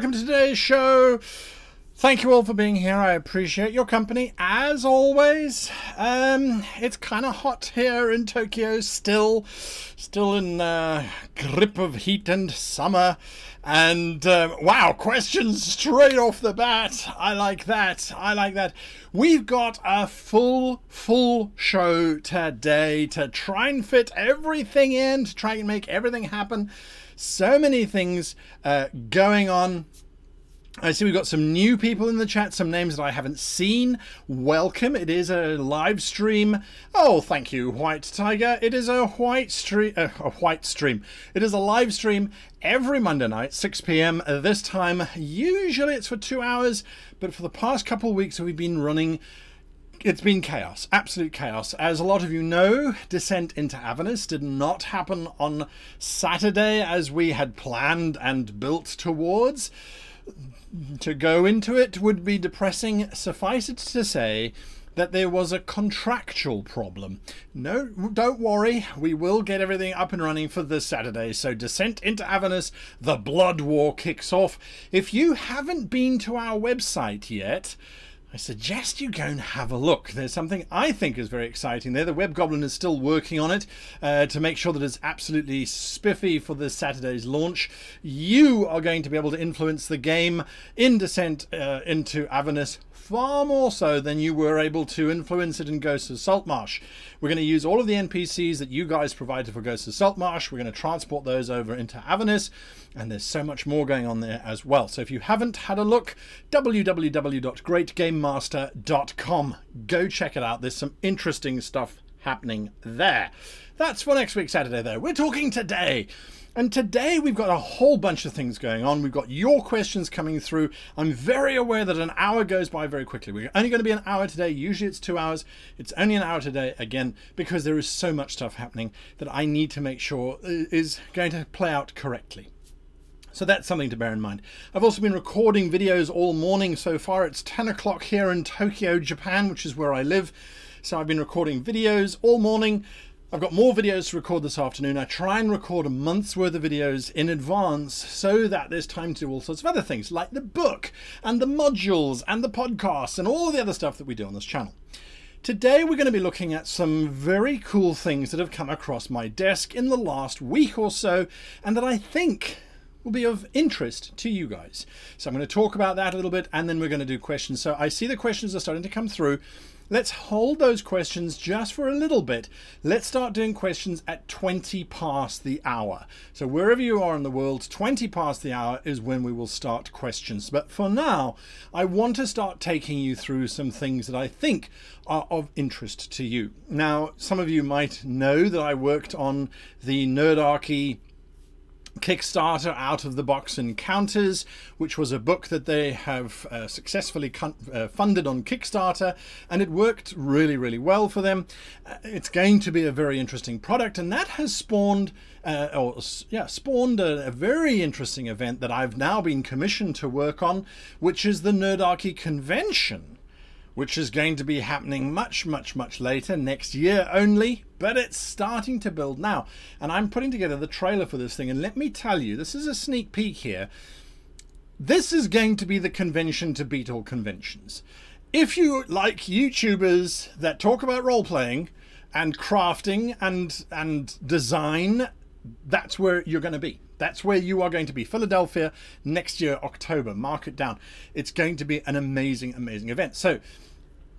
welcome to today's show. Thank you all for being here. I appreciate your company as always. Um, it's kind of hot here in Tokyo still, still in uh, grip of heat and summer. And um, wow, questions straight off the bat. I like that. I like that. We've got a full, full show today to try and fit everything in, to try and make everything happen. So many things uh, going on. I see we've got some new people in the chat, some names that I haven't seen. Welcome. It is a live stream. Oh, thank you, White Tiger. It is a white stream. Uh, a white stream. It is a live stream every Monday night, 6 p.m. this time. Usually it's for two hours, but for the past couple of weeks we've been running it's been chaos, absolute chaos. As a lot of you know, Descent into Avernus did not happen on Saturday as we had planned and built towards to go into it would be depressing. Suffice it to say that there was a contractual problem. No, don't worry, we will get everything up and running for this Saturday. So Descent into Avernus, the Blood War kicks off. If you haven't been to our website yet, I suggest you go and have a look. There's something I think is very exciting there. The Web Goblin is still working on it uh, to make sure that it's absolutely spiffy for this Saturday's launch. You are going to be able to influence the game in Descent uh, into Avernus far more so than you were able to influence it in Ghosts of Saltmarsh. We're going to use all of the NPCs that you guys provided for Ghosts of Saltmarsh. We're going to transport those over into Avernus, and there's so much more going on there as well. So if you haven't had a look, www.greatgamemaster.com. Go check it out. There's some interesting stuff happening there. That's for next week, Saturday, though. We're talking today and today we've got a whole bunch of things going on. We've got your questions coming through. I'm very aware that an hour goes by very quickly. We're only going to be an hour today. Usually it's two hours. It's only an hour today, again, because there is so much stuff happening that I need to make sure is going to play out correctly. So that's something to bear in mind. I've also been recording videos all morning so far. It's 10 o'clock here in Tokyo, Japan, which is where I live. So I've been recording videos all morning. I've got more videos to record this afternoon. I try and record a month's worth of videos in advance so that there's time to do all sorts of other things like the book and the modules and the podcasts and all the other stuff that we do on this channel. Today we're going to be looking at some very cool things that have come across my desk in the last week or so and that I think will be of interest to you guys. So I'm going to talk about that a little bit and then we're going to do questions. So I see the questions are starting to come through. Let's hold those questions just for a little bit. Let's start doing questions at 20 past the hour. So wherever you are in the world, 20 past the hour is when we will start questions. But for now, I want to start taking you through some things that I think are of interest to you. Now, some of you might know that I worked on the Nerdarchy Kickstarter Out of the Box Encounters, which was a book that they have uh, successfully uh, funded on Kickstarter, and it worked really, really well for them. Uh, it's going to be a very interesting product, and that has spawned, uh, or yeah, spawned a, a, very interesting event that I've now been commissioned to work on, which is the Nerdarchy Convention which is going to be happening much, much, much later, next year only, but it's starting to build now. And I'm putting together the trailer for this thing, and let me tell you, this is a sneak peek here. This is going to be the convention to beat all conventions. If you like YouTubers that talk about role playing and crafting and and design, that's where you're going to be. That's where you are going to be. Philadelphia next year, October. Mark it down. It's going to be an amazing, amazing event. So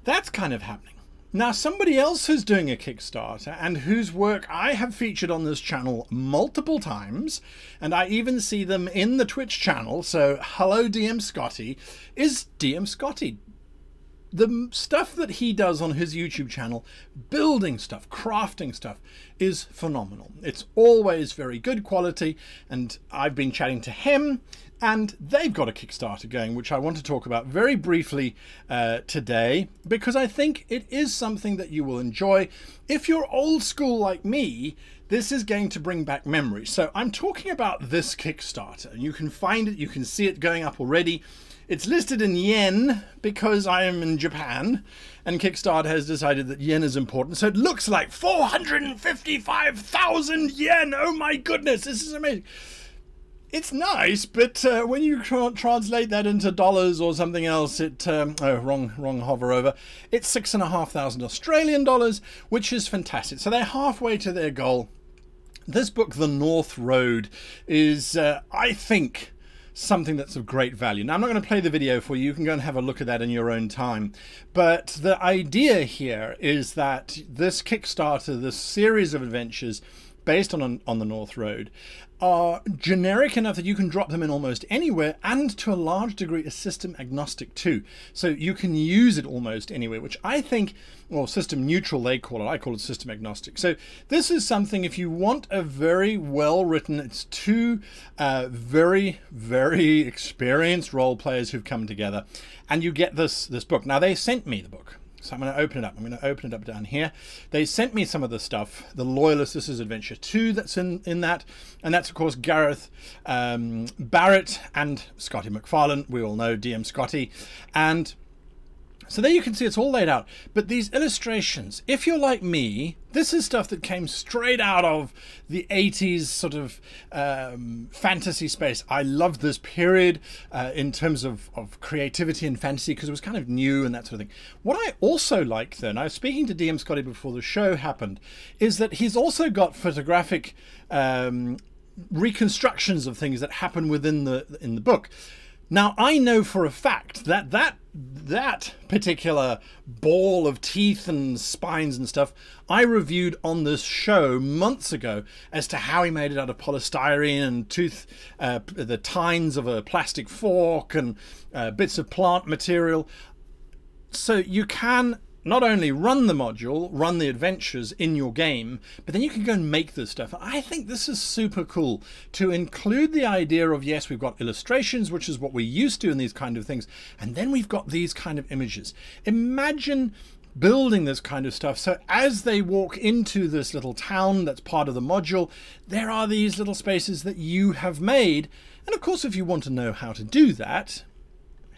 that's kind of happening. Now, somebody else who's doing a Kickstarter and whose work I have featured on this channel multiple times, and I even see them in the Twitch channel, so hello DM Scotty, is DM Scotty the stuff that he does on his YouTube channel, building stuff, crafting stuff, is phenomenal. It's always very good quality, and I've been chatting to him, and they've got a Kickstarter going, which I want to talk about very briefly uh, today, because I think it is something that you will enjoy. If you're old school like me, this is going to bring back memories. So I'm talking about this Kickstarter, and you can find it, you can see it going up already. It's listed in yen because I am in Japan and Kickstarter has decided that yen is important. So it looks like 455,000 yen. Oh my goodness, this is amazing. it's nice, but uh, when you tra translate that into dollars or something else, it um, oh wrong wrong hover over. It's six and a half thousand Australian dollars, which is fantastic. So they're halfway to their goal. This book, The North Road, is uh, I think something that's of great value. Now, I'm not going to play the video for you. You can go and have a look at that in your own time. But the idea here is that this Kickstarter, this series of adventures based on, on the North Road, are generic enough that you can drop them in almost anywhere and to a large degree are system agnostic too. So you can use it almost anywhere, which I think, well, system neutral they call it, I call it system agnostic. So this is something if you want a very well written, it's two uh, very, very experienced role players who've come together and you get this, this book. Now they sent me the book. So I'm going to open it up. I'm going to open it up down here. They sent me some of the stuff. The Loyalist, this is Adventure 2 that's in, in that. And that's, of course, Gareth um, Barrett and Scotty McFarlane. We all know DM Scotty. And so there you can see it's all laid out. But these illustrations, if you're like me, this is stuff that came straight out of the 80s sort of um, fantasy space. I loved this period uh, in terms of, of creativity and fantasy because it was kind of new and that sort of thing. What I also like, though, I was speaking to DM Scotty before the show happened, is that he's also got photographic um, reconstructions of things that happen within the in the book. Now I know for a fact that that that particular ball of teeth and spines and stuff I reviewed on this show months ago as to how he made it out of polystyrene and tooth uh, the tines of a plastic fork and uh, bits of plant material. So you can not only run the module, run the adventures in your game, but then you can go and make this stuff. I think this is super cool to include the idea of yes, we've got illustrations, which is what we're used to in these kind of things, and then we've got these kind of images. Imagine building this kind of stuff. So as they walk into this little town that's part of the module, there are these little spaces that you have made. And of course, if you want to know how to do that,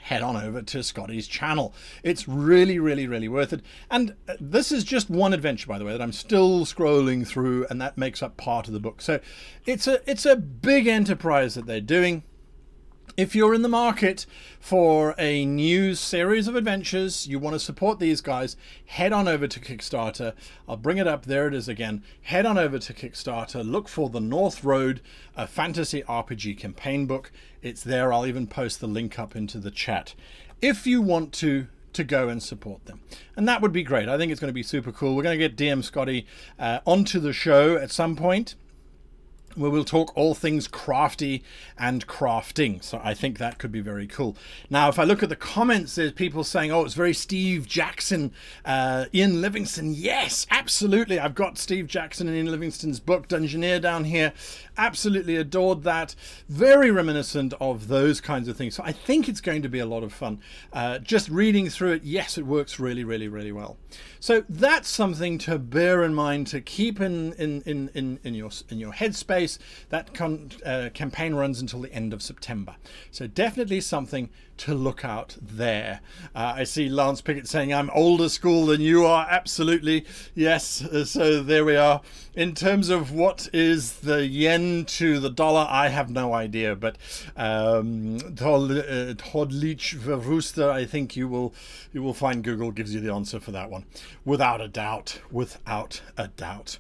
head on over to Scotty's channel. It's really, really, really worth it. And uh, this is just one adventure, by the way, that I'm still scrolling through, and that makes up part of the book. So it's a it's a big enterprise that they're doing. If you're in the market for a new series of adventures, you want to support these guys, head on over to Kickstarter. I'll bring it up. There it is again. Head on over to Kickstarter. Look for the North Road, a fantasy RPG campaign book. It's there. I'll even post the link up into the chat. If you want to to go and support them. And that would be great. I think it's going to be super cool. We're going to get DM Scotty uh, onto the show at some point where we'll talk all things crafty and crafting. So I think that could be very cool. Now, if I look at the comments, there's people saying, oh, it's very Steve Jackson, uh, Ian Livingstone. Yes, absolutely. I've got Steve Jackson and Ian Livingstone's book, Dungeoneer, down here. Absolutely adored that. Very reminiscent of those kinds of things. So I think it's going to be a lot of fun. Uh, just reading through it, yes, it works really, really, really well. So that's something to bear in mind, to keep in, in, in, in, in your, in your headspace that uh, campaign runs until the end of September. So definitely something to look out there. Uh, I see Lance Pickett saying, I'm older school than you are. Absolutely. Yes. Uh, so there we are. In terms of what is the yen to the dollar, I have no idea. But um, Todlich uh, I think you will, you will find Google gives you the answer for that one. Without a doubt. Without a doubt.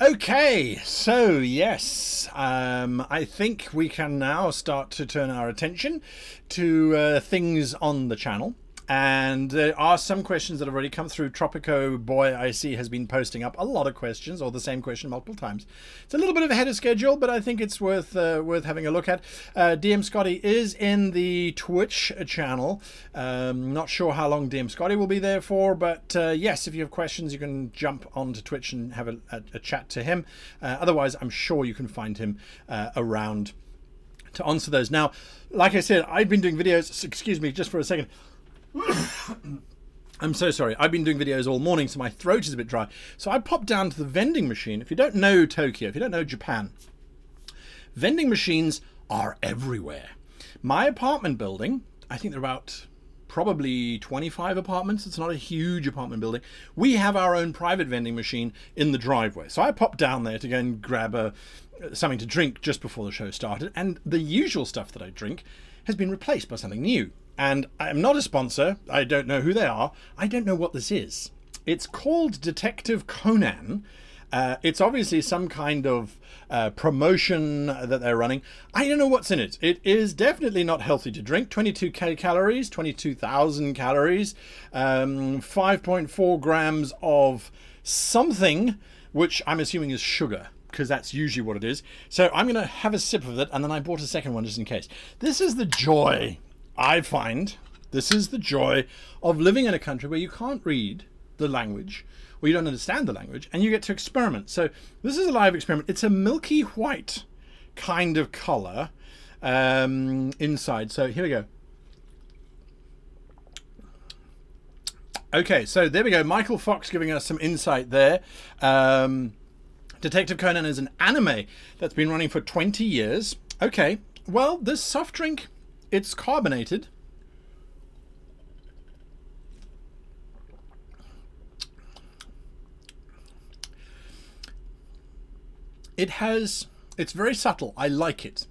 Okay, so yes, um, I think we can now start to turn our attention to uh, things on the channel. And there are some questions that have already come through. Tropico Boy, I see, has been posting up a lot of questions, or the same question multiple times. It's a little bit of ahead of schedule, but I think it's worth uh, worth having a look at. Uh, DM Scotty is in the Twitch channel. Um, not sure how long DM Scotty will be there for, but uh, yes, if you have questions, you can jump onto Twitch and have a, a, a chat to him. Uh, otherwise, I'm sure you can find him uh, around to answer those. Now, like I said, I've been doing videos, excuse me, just for a second. I'm so sorry. I've been doing videos all morning, so my throat is a bit dry. So I popped down to the vending machine. If you don't know Tokyo, if you don't know Japan, vending machines are everywhere. My apartment building, I think they're about probably 25 apartments. It's not a huge apartment building. We have our own private vending machine in the driveway. So I popped down there to go and grab a something to drink just before the show started, and the usual stuff that I drink has been replaced by something new. And I'm not a sponsor. I don't know who they are. I don't know what this is. It's called Detective Conan. Uh, it's obviously some kind of uh, promotion that they're running. I don't know what's in it. It is definitely not healthy to drink. 22k calories, 22,000 calories, um, 5.4 grams of something, which I'm assuming is sugar because that's usually what it is. So I'm going to have a sip of it, and then I bought a second one just in case. This is the joy I find. This is the joy of living in a country where you can't read the language or you don't understand the language and you get to experiment. So this is a live experiment. It's a milky white kind of color um, inside. So here we go. Okay, so there we go. Michael Fox giving us some insight there. Um, Detective Conan is an anime that's been running for 20 years. Okay, well, this soft drink, it's carbonated. It has, it's very subtle. I like it.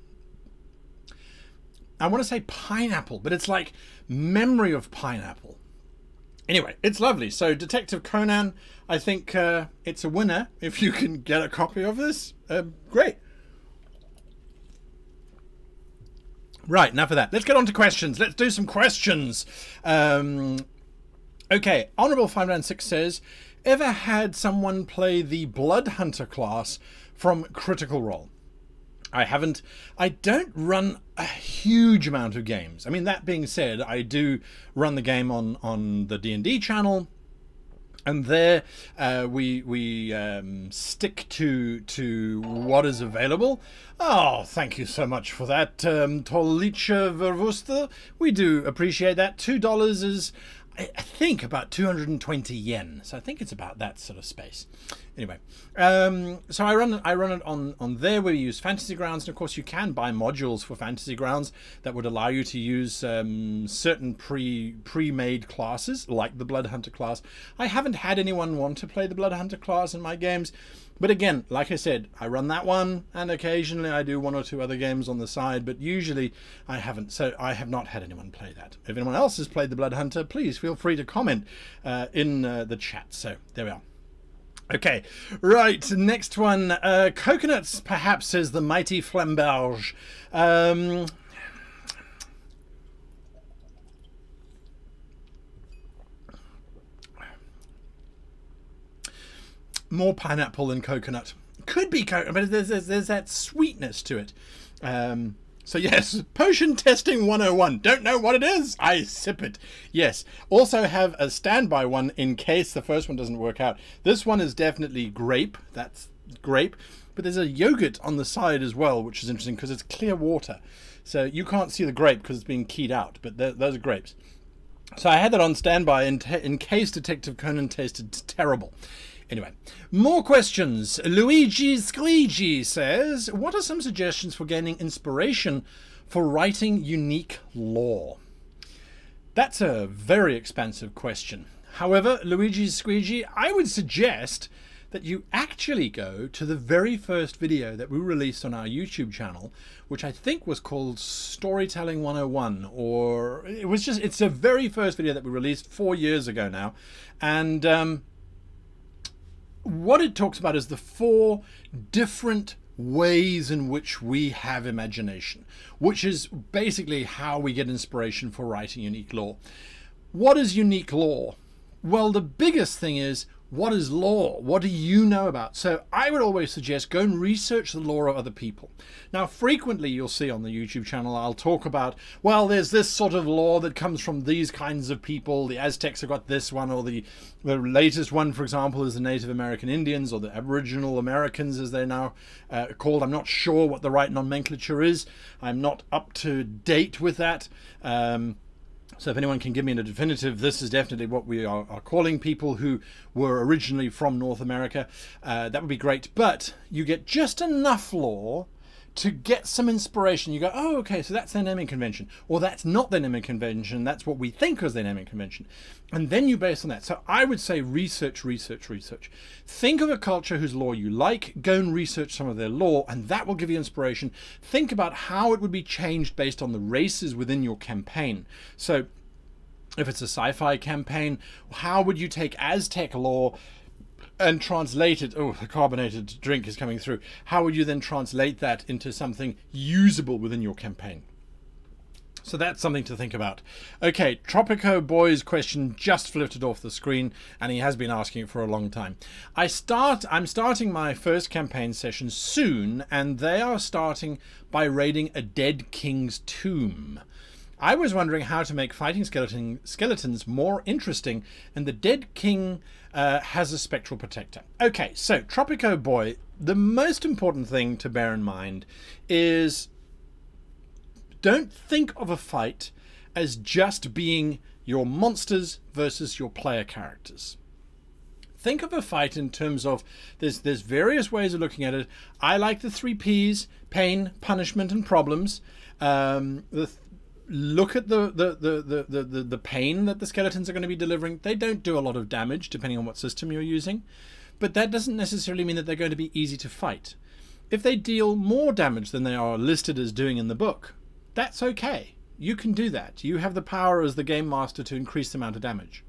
I want to say pineapple, but it's like memory of pineapple. Anyway, it's lovely. So Detective Conan, I think uh, it's a winner if you can get a copy of this. Uh, great. Right, enough of that. Let's get on to questions. Let's do some questions. Um, okay, Honorable 596 says, ever had someone play the Blood Hunter class from Critical Role? I haven't. I don't run a huge amount of games. I mean, that being said, I do run the game on on the D and D channel, and there uh, we we um, stick to to what is available. Oh, thank you so much for that, um, Tolicha. We do appreciate that. Two dollars is I think about 220 yen. So I think it's about that sort of space. Anyway, um, so I run I run it on on there where we use Fantasy Grounds, and of course you can buy modules for Fantasy Grounds that would allow you to use um, certain pre pre-made classes like the Blood Hunter class. I haven't had anyone want to play the Blood Hunter class in my games. But again, like I said, I run that one, and occasionally I do one or two other games on the side, but usually I haven't. So I have not had anyone play that. If anyone else has played the Blood Hunter, please feel free to comment uh, in uh, the chat. So there we are. Okay, right, next one. Uh, coconuts, perhaps, says the mighty Flamberge. Um, more pineapple than coconut. Could be coconut, but there's, there's, there's that sweetness to it. Um, so yes, potion testing 101. Don't know what it is. I sip it. Yes. Also have a standby one in case the first one doesn't work out. This one is definitely grape. That's grape. But there's a yogurt on the side as well, which is interesting because it's clear water. So you can't see the grape because it's being keyed out, but those are grapes. So I had that on standby in, in case Detective Conan tasted terrible. Anyway, more questions. Luigi Squeegee says, What are some suggestions for gaining inspiration for writing unique lore? That's a very expansive question. However, Luigi Squeegee, I would suggest that you actually go to the very first video that we released on our YouTube channel, which I think was called Storytelling 101, or it was just, it's the very first video that we released four years ago now. And um, what it talks about is the four different ways in which we have imagination, which is basically how we get inspiration for writing unique lore. What is unique lore? Well, the biggest thing is what is lore? What do you know about? So I would always suggest go and research the lore of other people. Now, frequently you'll see on the YouTube channel, I'll talk about, well, there's this sort of lore that comes from these kinds of people. The Aztecs have got this one, or the, the latest one, for example, is the Native American Indians, or the Aboriginal Americans, as they're now uh, called. I'm not sure what the right nomenclature is. I'm not up to date with that. Um, so if anyone can give me a definitive, this is definitely what we are, are calling people who were originally from North America. Uh, that would be great. But you get just enough lore to get some inspiration. You go, oh, okay, so that's their naming convention, or that's not their naming convention. That's what we think was their naming convention, and then you base on that. So I would say research, research, research. Think of a culture whose lore you like. Go and research some of their lore, and that will give you inspiration. Think about how it would be changed based on the races within your campaign. So. If it's a sci fi campaign, how would you take Aztec lore and translate it. Oh, the carbonated drink is coming through. How would you then translate that into something usable within your campaign? So that's something to think about. Okay, Tropico Boy's question just flitted off the screen, and he has been asking it for a long time. I start. I'm starting my first campaign session soon, and they are starting by raiding a dead king's tomb. I was wondering how to make fighting skeleton, skeletons more interesting, and the dead king uh, has a spectral protector. Okay, so Tropico Boy, the most important thing to bear in mind is don't think of a fight as just being your monsters versus your player characters think of a fight in terms of there's there's various ways of looking at it. I like the three P's: pain, punishment, and problems. Um, the look at the the, the, the, the, the pain that the skeletons are going to be delivering. They don't do a lot of damage depending on what system you're using, but that doesn't necessarily mean that they're going to be easy to fight. If they deal more damage than they are listed as doing in the book, that's okay. You can do that. You have the power as the game master to increase the amount of damage.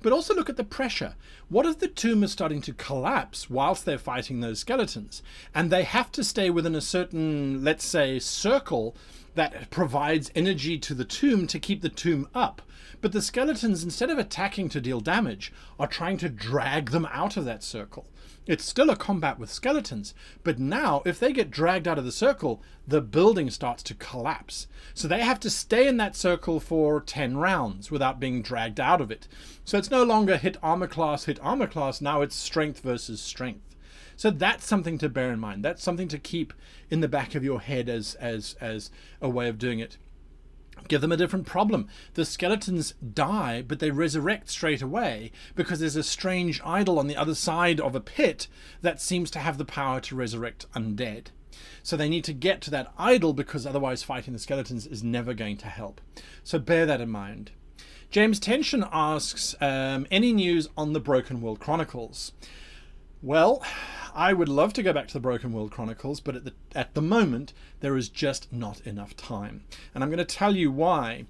But also look at the pressure. What if the tomb is starting to collapse whilst they're fighting those skeletons? And they have to stay within a certain, let's say, circle that provides energy to the tomb to keep the tomb up. But the skeletons, instead of attacking to deal damage, are trying to drag them out of that circle. It's still a combat with skeletons, but now if they get dragged out of the circle, the building starts to collapse. So they have to stay in that circle for 10 rounds without being dragged out of it. So it's no longer hit armor class, hit armor class, now it's strength versus strength. So that's something to bear in mind. That's something to keep in the back of your head as as as a way of doing it. Give them a different problem. The skeletons die, but they resurrect straight away because there's a strange idol on the other side of a pit that seems to have the power to resurrect undead. So they need to get to that idol because otherwise fighting the skeletons is never going to help. So bear that in mind. James Tension asks, um, any news on the Broken World Chronicles? Well, I would love to go back to the Broken World Chronicles, but at the, at the moment, there is just not enough time. And I'm going to tell you why.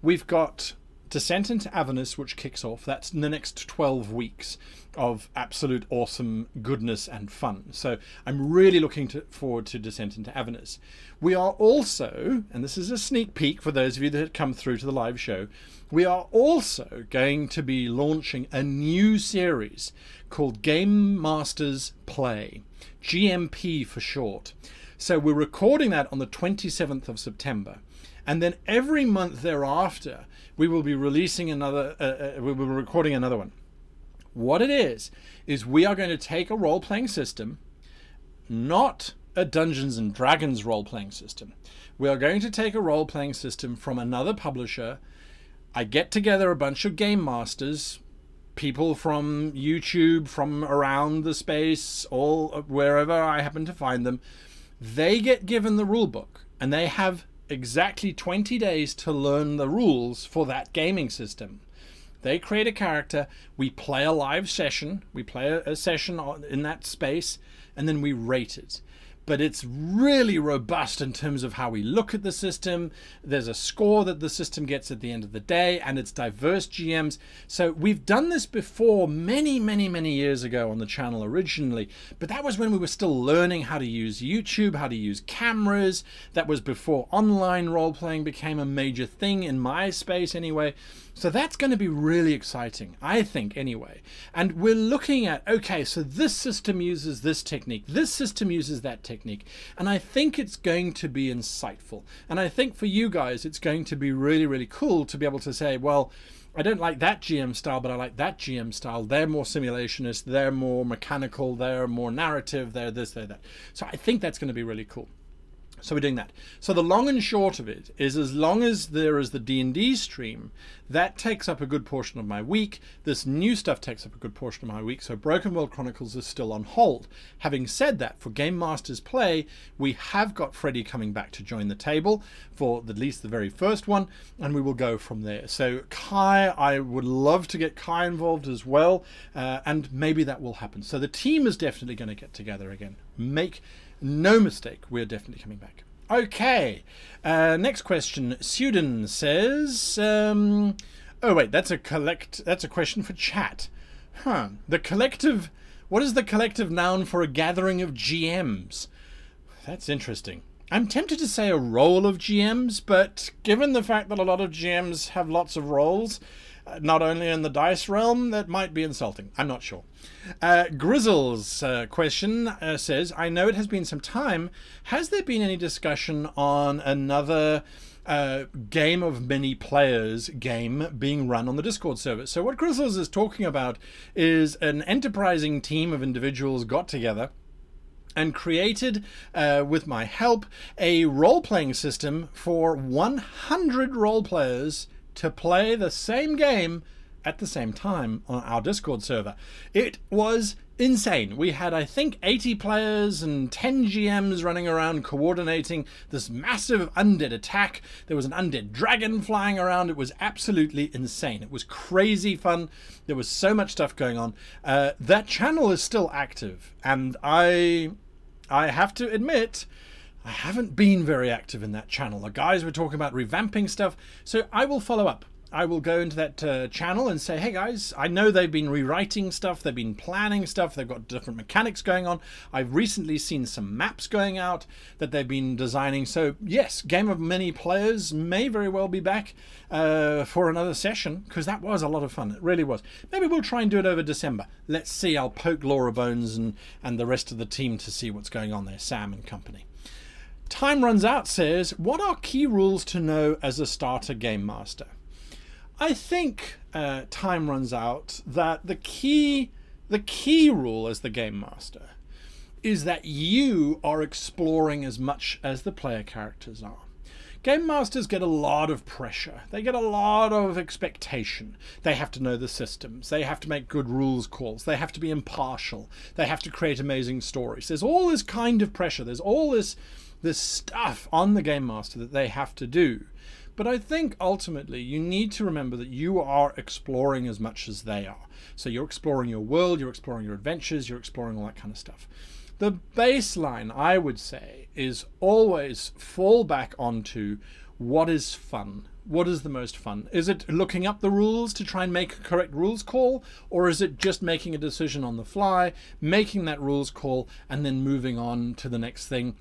We've got Descent into Avernus, which kicks off. That's in the next 12 weeks of absolute awesome goodness and fun. So I'm really looking to, forward to Descent into Avernus. We are also, and this is a sneak peek for those of you that have come through to the live show, we are also going to be launching a new series called Game Masters Play, GMP for short. So we're recording that on the 27th of September. And then every month thereafter, we will be releasing another, uh, uh, we will be recording another one. What it is, is we are going to take a role playing system, not a Dungeons and Dragons role playing system. We are going to take a role playing system from another publisher. I get together a bunch of game masters, people from YouTube, from around the space, all wherever I happen to find them. They get given the rule book and they have exactly 20 days to learn the rules for that gaming system. They create a character, we play a live session, we play a, session in that space, and then we rate it but it's really robust in terms of how we look at the system. There's a score that the system gets at the end of the day, and it's diverse GMs. So we've done this before many, many, many years ago on the channel originally, but that was when we were still learning how to use YouTube, how to use cameras. That was before online role playing became a major thing in my space, anyway. So that's going to be really exciting, I think, anyway. And we're looking at, okay, so this system uses this technique, this system uses that technique. And I think it's going to be insightful. And I think for you guys, it's going to be really, really cool to be able to say, well, I don't like that GM style, but I like that GM style. They're more simulationist, they're more mechanical, they're more narrative, they're this, they're that. So I think that's going to be really cool. So we're doing that. So the long and short of it is as long as there is the D&D stream, that takes up a good portion of my week. This new stuff takes up a good portion of my week. So Broken World Chronicles is still on hold. Having said that, for Game Masters Play, we have got Freddie coming back to join the table for at least the very first one, and we will go from there. So Kai, I would love to get Kai involved as well, uh, and maybe that will happen. So the team is definitely going to get together again. Make no mistake, we're definitely coming back. Okay, uh, next question. Sudan says, um, "Oh wait, that's a collect. That's a question for chat. Huh? The collective. What is the collective noun for a gathering of GMs? That's interesting. I'm tempted to say a roll of GMs, but given the fact that a lot of GMs have lots of roles, not only in the dice realm, that might be insulting. I'm not sure. Uh, Grizzle's uh, question uh, says, I know it has been some time. Has there been any discussion on another uh, game of many players game being run on the Discord server? So, what Grizzles is talking about is an enterprising team of individuals got together and created, uh, with my help, a role playing system for 100 role players to play the same game at the same time on our Discord server. It was insane. We had, I think, 80 players and 10 GMs running around coordinating this massive undead attack. There was an undead dragon flying around. It was absolutely insane. It was crazy fun. There was so much stuff going on. Uh, that channel is still active, and I, I have to admit, I haven't been very active in that channel. The guys were talking about revamping stuff, so I will follow up. I will go into that uh, channel and say, hey guys, I know they've been rewriting stuff, they've been planning stuff, they've got different mechanics going on. I've recently seen some maps going out that they've been designing. So, yes, Game of Many Players may very well be back uh, for another session because that was a lot of fun. It really was. Maybe we'll try and do it over December. Let's see. I'll poke Laura Bones and, and the rest of the team to see what's going on there, Sam and company. Time Runs Out says, What are key rules to know as a starter game master? I think uh, Time Runs Out that the key, the key rule as the game master is that you are exploring as much as the player characters are. Game masters get a lot of pressure. They get a lot of expectation. They have to know the systems. They have to make good rules calls. They have to be impartial. They have to create amazing stories. There's all this kind of pressure. There's all this this stuff on the game master that they have to do. But I think ultimately you need to remember that you are exploring as much as they are. So you're exploring your world, you're exploring your adventures, you're exploring all that kind of stuff. The baseline, I would say, is always fall back onto what is fun. What is the most fun? Is it looking up the rules to try and make a correct rules call? Or is it just making a decision on the fly, making that rules call, and then moving on to the next thing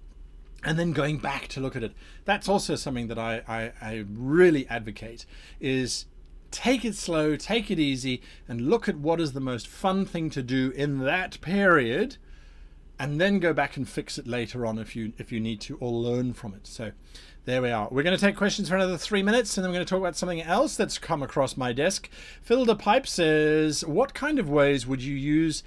and then going back to look at it. That's also something that I, I, I, really advocate is take it slow, take it easy, and look at what is the most fun thing to do in that period, and then go back and fix it later on if you if you need to, or learn from it. So there we are. We're going to take questions for another three minutes, and then we're going to talk about something else that's come across my desk. The Pipe says, "What kind of ways would you use?"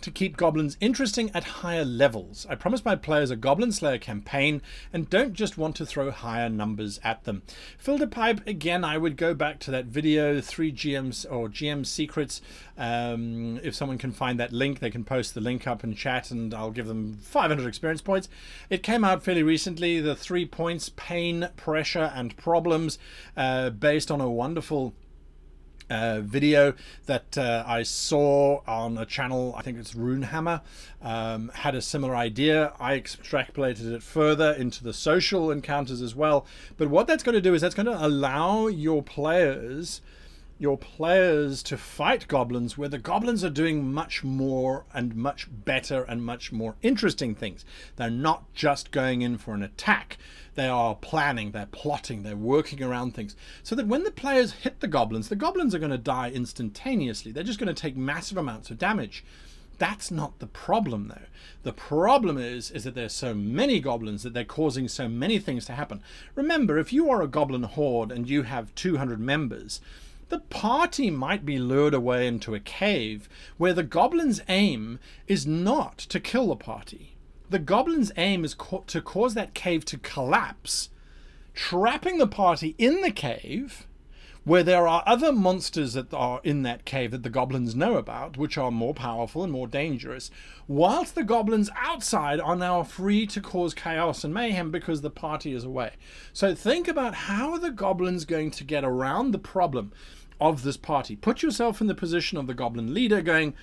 To keep goblins interesting at higher levels. I promise my players a Goblin Slayer campaign and don't just want to throw higher numbers at them. Filter pipe, again, I would go back to that video, 3 GMs or GM secrets. Um, if someone can find that link, they can post the link up in chat and I'll give them 500 experience points. It came out fairly recently, the three points, pain, pressure, and problems, uh, based on a wonderful uh, video that uh, I saw on a channel, I think it's Runehammer, um, had a similar idea. I extrapolated it further into the social encounters as well. But what that's going to do is that's going to allow your players your players to fight goblins where the goblins are doing much more and much better and much more interesting things. They're not just going in for an attack. They are planning, they're plotting, they're working around things. So that when the players hit the goblins, the goblins are going to die instantaneously. They're just going to take massive amounts of damage. That's not the problem though. The problem is is that there's so many goblins that they're causing so many things to happen. Remember, if you are a goblin horde and you have 200 members, the party might be lured away into a cave where the goblin's aim is not to kill the party. the goblins' aim is to cause that cave to collapse, trapping the party in the cave where there are other monsters that are in that cave that the goblins know about, which are more powerful and more dangerous, whilst the goblins outside are now free to cause chaos and mayhem because the party is away. So think about how are the goblins going to get around the problem of this party. Put yourself in the position of the goblin leader going,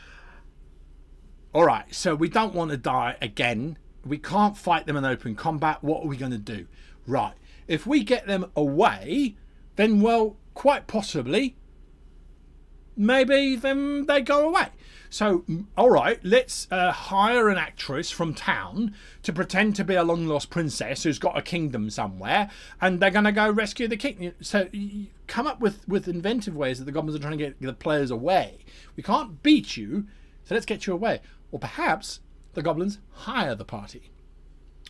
all right, so we don't want to die again. We can't fight them in open combat. What are we going to do? Right. If we get them away, then, well, quite possibly, maybe then they go away. So, all right, let's uh, hire an actress from town to pretend to be a long lost princess who's got a kingdom somewhere, and they're going to go rescue the king. So, come up with, with inventive ways that the goblins are trying to get the players away. We can't beat you, so let's get you away. Or perhaps the goblins hire the party.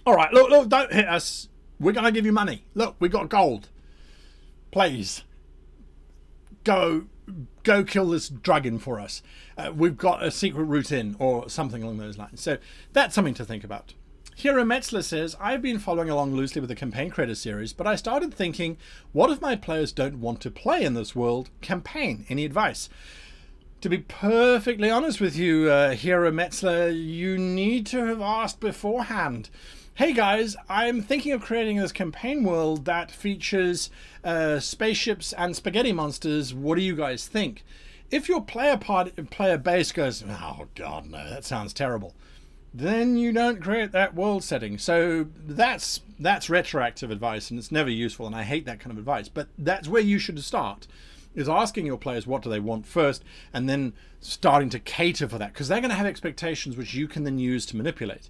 All right, look, look, don't hit us. We're going to give you money. Look, we got gold. Please go go kill this dragon for us. Uh, we've got a secret route in, or something along those lines. So that's something to think about. Hero Metzler says, I've been following along loosely with the Campaign Creator series, but I started thinking, what if my players don't want to play in this world campaign? Any advice? To be perfectly honest with you, uh, Hero Metzler, you need to have asked beforehand hey guys, I'm thinking of creating this campaign world that features uh, spaceships and spaghetti monsters. What do you guys think? If your player part player base goes, oh god, no, that sounds terrible, then you don't create that world setting. So that's that's retroactive advice, and it's never useful. And I hate that kind of advice. But that's where you should start is asking your players what do they want first and then starting to cater for that because they're going to have expectations which you can then use to manipulate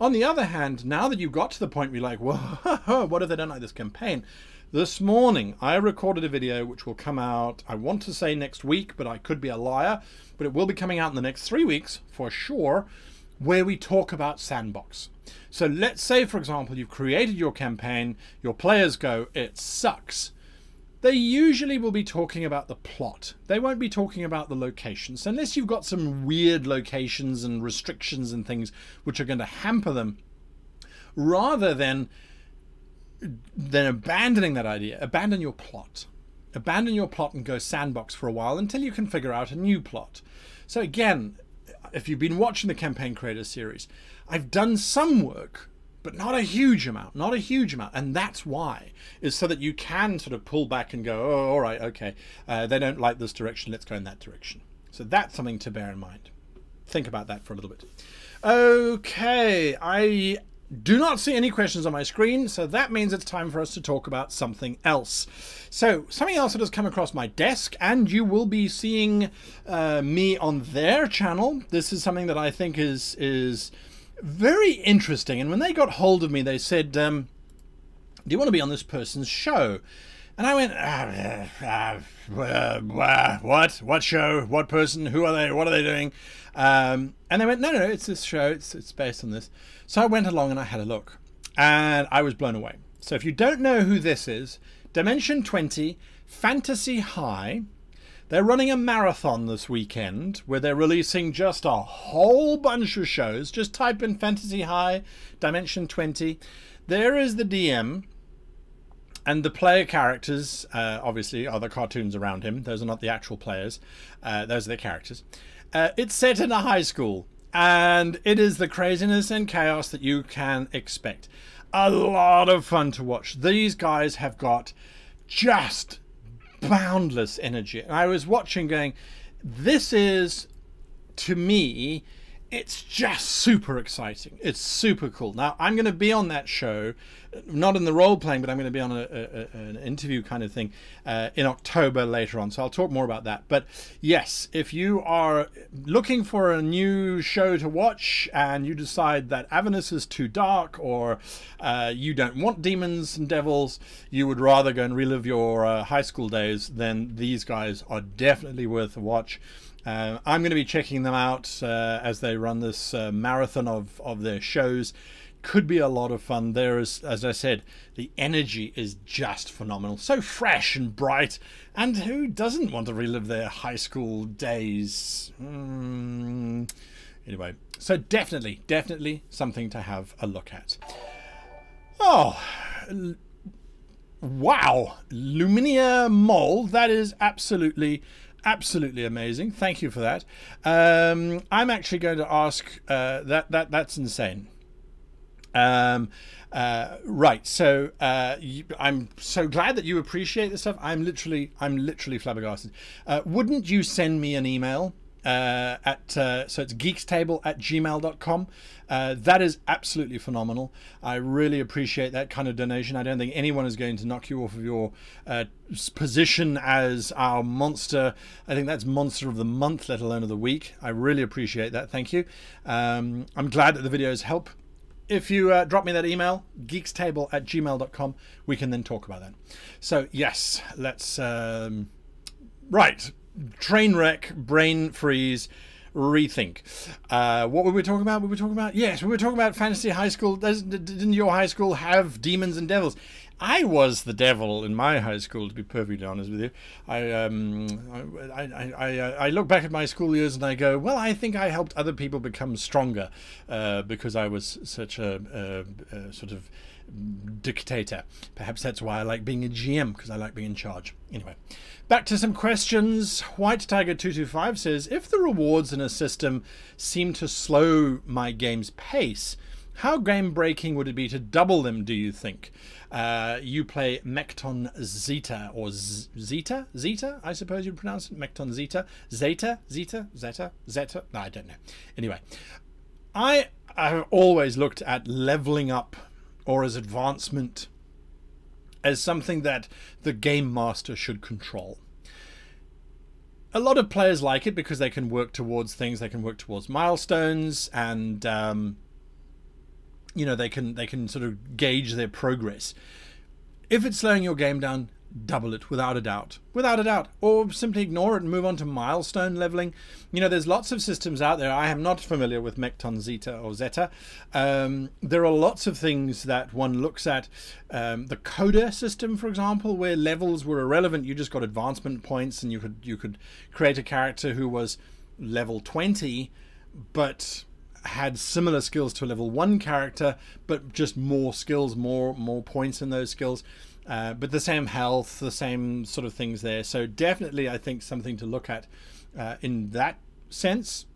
on the other hand, now that you've got to the point where you're like, whoa, what if they don't like this campaign? This morning, I recorded a video which will come out, I want to say next week, but I could be a liar, but it will be coming out in the next three weeks for sure, where we talk about Sandbox. So let's say, for example, you've created your campaign, your players go, it sucks they usually will be talking about the plot. They won't be talking about the locations. So unless you've got some weird locations and restrictions and things which are going to hamper them, rather than than abandoning that idea, abandon your plot. Abandon your plot and go sandbox for a while until you can figure out a new plot. So again, if you've been watching the Campaign Creator series, I've done some work but not a huge amount, not a huge amount. And that's why, is so that you can sort of pull back and go, oh, all right, okay, uh, they don't like this direction, let's go in that direction. So that's something to bear in mind. Think about that for a little bit. Okay, I do not see any questions on my screen, so that means it's time for us to talk about something else. So, something else that has come across my desk, and you will be seeing uh, me on their channel. This is something that I think is is very interesting. And when they got hold of me, they said, um, "Do you want to be on this person's show?" And I went, ah, uh, uh, "What? What show? What person? Who are they? What are they doing?" Um, and they went, "No, no, no, it's this show. It's it's based on this." So I went along and I had a look, and I was blown away. So if you don't know who this is, Dimension Twenty, Fantasy High they're running a marathon this weekend where they're releasing just a whole bunch of shows. Just type in Fantasy High Dimension 20. There is the DM, and the player characters, uh, obviously, are the cartoons around him. Those are not the actual players, uh, those are the characters. Uh, it's set in a high school, and it is the craziness and chaos that you can expect. A lot of fun to watch. These guys have got just boundless energy. And I was watching going, this is, to me, it's just super exciting. It's super cool. Now, I'm going to be on that show, not in the role playing, but I'm going to be on a, a, an interview kind of thing uh, in October later on. So I'll talk more about that. But yes, if you are looking for a new show to watch and you decide that Avernus is too dark or uh, you don't want demons and devils, you would rather go and relive your uh, high school days, then these guys are definitely worth a watch. Uh, I'm going to be checking them out uh, as they run this uh, marathon of, of their shows. Could be a lot of fun. There is, as I said, the energy is just phenomenal. So fresh and bright. And who doesn't want to relive their high school days? Mm, Anyway, so definitely, definitely something to have a look at. Oh, wow. Luminia Mole, that is absolutely absolutely amazing. Thank you for that. Um, I'm actually going to ask uh, that that that's insane. Um, uh, right. So uh, you, I'm so glad that you appreciate this stuff. I'm literally I'm literally flabbergasted. Uh, wouldn't you send me an email? Uh, at uh, so it's geekstable at gmail.com uh, that is absolutely phenomenal i really appreciate that kind of donation i don't think anyone is going to knock you off of your uh, position as our monster i think that's monster of the month let alone of the week i really appreciate that thank you um, i'm glad that the videos help if you uh, drop me that email geekstable at gmail.com we can then talk about that so yes let's um, right train wreck, brain freeze, rethink. Uh, what were we talking about? We were talking about yes, we were talking about fantasy high school. Didn't your high school have demons and devils? I was the devil in my high school, to be perfectly honest with you. I, um, I, I, I, I, look back at my school years and I go, well, I think I helped other people become stronger uh, because I was such a, a, a sort of dictator. Perhaps that's why I like being a GM because I like being in charge. Anyway, back to some questions. White Tiger 225 says if the rewards in a system seem to slow my game's pace, how game breaking would it be to double them, do you think? Uh, you play Mekton Zeta, or Zeta? Zeta, I suppose you'd pronounce it. Mekton Zeta? Zeta? Zeta? Zeta? Zeta? No, I don't know. Anyway, I have always looked at leveling up or as advancement as something that the game master should control. A lot of players like it because they can work towards things, they can work towards milestones, and um, you know they can they can sort of gauge their progress. If it's slowing your game down, double it without a doubt. Without a doubt. Or simply ignore it and move on to milestone leveling. You know there's lots of systems out there. I am not familiar with mekton zeta or zeta. Um, there are lots of things that one looks at. Um, the coda system for example where levels were irrelevant. You just got advancement points and you could you could create a character who was level 20 but had similar skills to a level 1 character but just more skills more more points in those skills uh, but the same health, the same sort of things there. So definitely, I think something to look at uh, in that sense.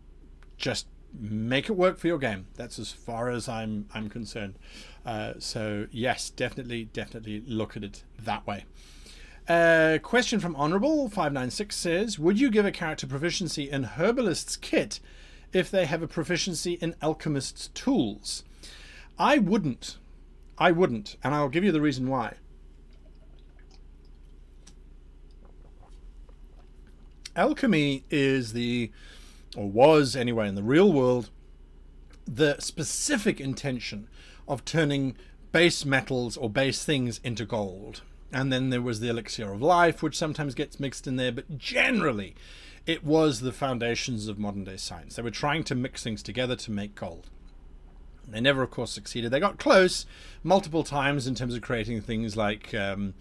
Just make it work for your game. That's as far as I'm I'm concerned. Uh, so yes, definitely, definitely look at it that way. Uh, question from Honorable five nine six says: Would you give a character proficiency in Herbalist's kit if they have a proficiency in Alchemist's tools? I wouldn't. I wouldn't, and I'll give you the reason why. alchemy is the, or was anyway in the real world, the specific intention of turning base metals or base things into gold. And then there was the elixir of life, which sometimes gets mixed in there, but generally it was the foundations of modern day science. They were trying to mix things together to make gold. They never, of course, succeeded. They got close multiple times in terms of creating things like um,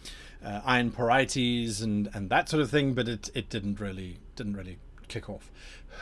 uh, iron pyrites and and that sort of thing, but it it didn't really didn't really kick off.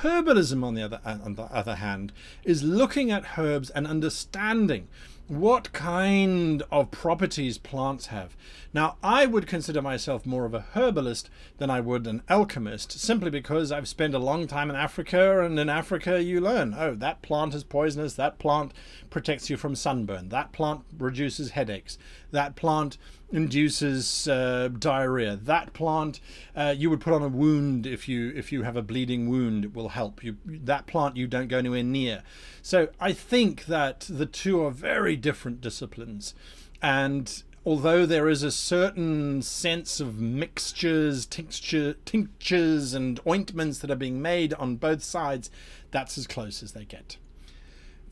Herbalism, on the other on the other hand, is looking at herbs and understanding what kind of properties plants have. Now, I would consider myself more of a herbalist than I would an alchemist, simply because I've spent a long time in Africa, and in Africa you learn, oh, that plant is poisonous, that plant protects you from sunburn, that plant reduces headaches, that plant induces uh, diarrhea. That plant uh, you would put on a wound if you if you have a bleeding wound. It will help you. That plant you don't go anywhere near. So I think that the two are very different disciplines, and although there is a certain sense of mixtures, tincture, tinctures, and ointments that are being made on both sides, that's as close as they get.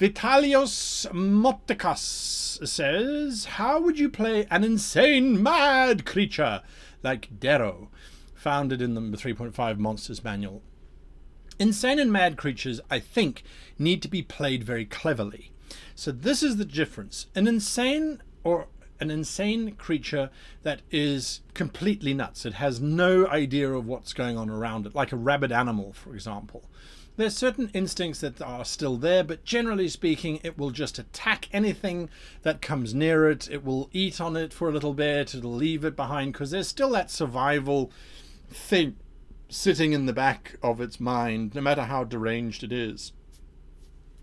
Vitalios Motikas says, How would you play an insane mad creature like Derro, founded in the 3.5 Monsters Manual? Insane and mad creatures, I think, need to be played very cleverly. So this is the difference. An insane or an insane creature that is completely nuts. It has no idea of what's going on around it, like a rabid animal, for example. There's certain instincts that are still there, but generally speaking, it will just attack anything that comes near it. It will eat on it for a little bit, it'll leave it behind, because there's still that survival thing sitting in the back of its mind, no matter how deranged it is.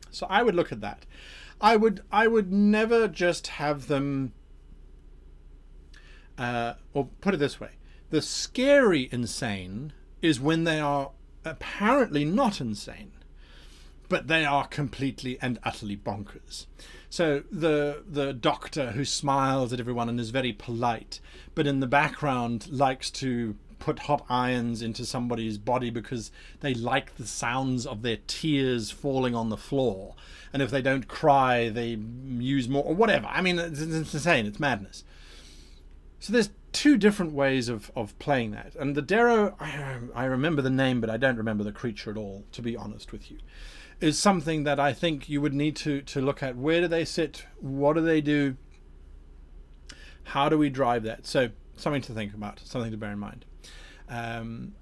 So I would look at that. I would I would never just have them uh, or put it this way. The scary insane is when they are apparently not insane, but they are completely and utterly bonkers. So the the doctor who smiles at everyone and is very polite, but in the background likes to put hot irons into somebody's body because they like the sounds of their tears falling on the floor. And if they don't cry, they use more or whatever. I mean, it's, it's insane. It's madness. So there's two different ways of, of playing that. And the Derro, I, I remember the name, but I don't remember the creature at all, to be honest with you, is something that I think you would need to, to look at. Where do they sit? What do they do? How do we drive that? So something to think about, something to bear in mind. Um,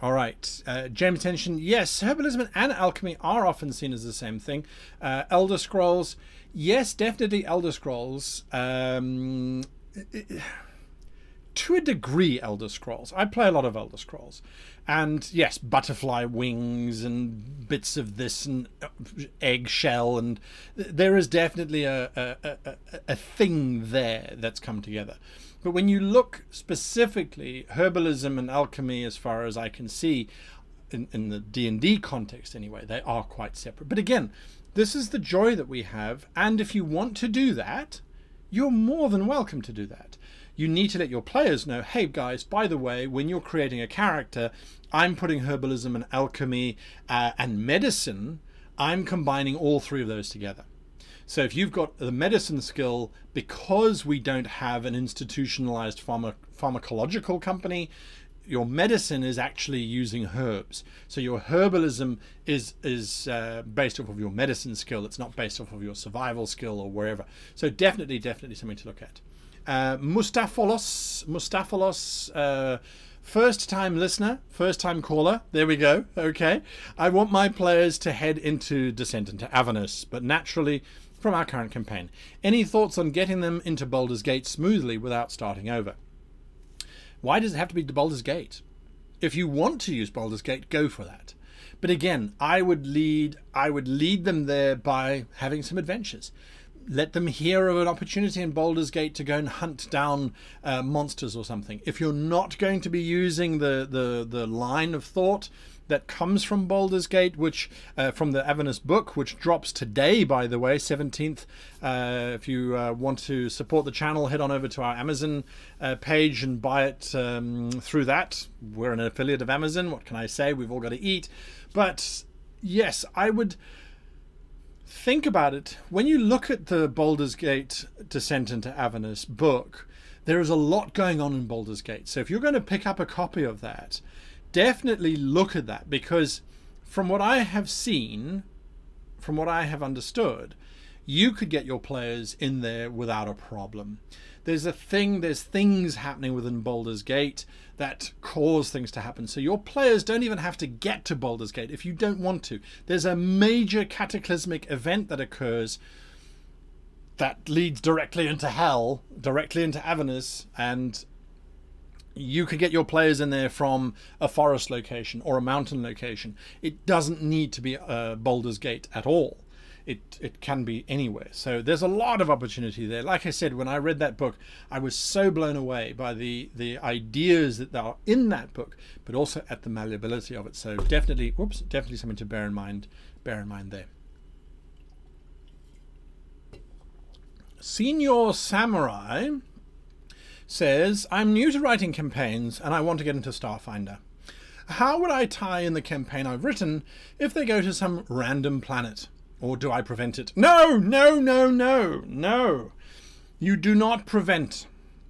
all right. Uh, James Tension, yes, herbalism and alchemy are often seen as the same thing. Uh, Elder Scrolls, yes, definitely Elder Scrolls. Um, to a degree, Elder Scrolls. I play a lot of Elder Scrolls. And yes, butterfly wings and bits of this and uh, eggshell. And there is definitely a, a, a, a thing there that's come together. But when you look specifically, herbalism and alchemy, as far as I can see, in, in the D&D context anyway, they are quite separate. But again, this is the joy that we have. And if you want to do that, you're more than welcome to do that. You need to let your players know, hey guys, by the way, when you're creating a character, I'm putting herbalism and alchemy uh, and medicine, I'm combining all three of those together. So if you've got the medicine skill, because we don't have an institutionalized pharma pharmacological company, your medicine is actually using herbs. So your herbalism is is uh, based off of your medicine skill. It's not based off of your survival skill or wherever. So definitely, definitely something to look at. Uh, Mustafolos, Mustafolos. Uh, First time listener, first time caller. There we go. Okay. I want my players to head into Descent into Avernus, but naturally from our current campaign. Any thoughts on getting them into Baldur's Gate smoothly without starting over? Why does it have to be Baldur's Gate? If you want to use Baldur's Gate, go for that. But again, I would lead I would lead them there by having some adventures. Let them hear of an opportunity in Baldur's Gate to go and hunt down uh, monsters or something. If you're not going to be using the, the, the line of thought, that comes from Baldur's Gate, which uh, from the Avernus book, which drops today, by the way, 17th. Uh, if you uh, want to support the channel, head on over to our Amazon uh, page and buy it um, through that. We're an affiliate of Amazon. What can I say? We've all got to eat. But yes, I would think about it. When you look at the Baldur's Gate Descent into Avernus book, there is a lot going on in Baldur's Gate. So if you're going to pick up a copy of that, definitely look at that because from what I have seen, from what I have understood, you could get your players in there without a problem. There's a thing, there's things happening within Baldur's Gate that cause things to happen. So your players don't even have to get to Baldur's Gate if you don't want to. There's a major cataclysmic event that occurs that leads directly into hell, directly into Avernus, and you could get your players in there from a forest location or a mountain location. It doesn't need to be a Baldur's Gate at all. It, it can be anywhere. So there's a lot of opportunity there. Like I said, when I read that book, I was so blown away by the, the ideas that are in that book, but also at the malleability of it. So definitely, whoops, definitely something to bear in mind, bear in mind there. Senior Samurai says, I'm new to writing campaigns and I want to get into Starfinder. How would I tie in the campaign I've written if they go to some random planet? Or do I prevent it? No, no, no, no, no. You do not prevent.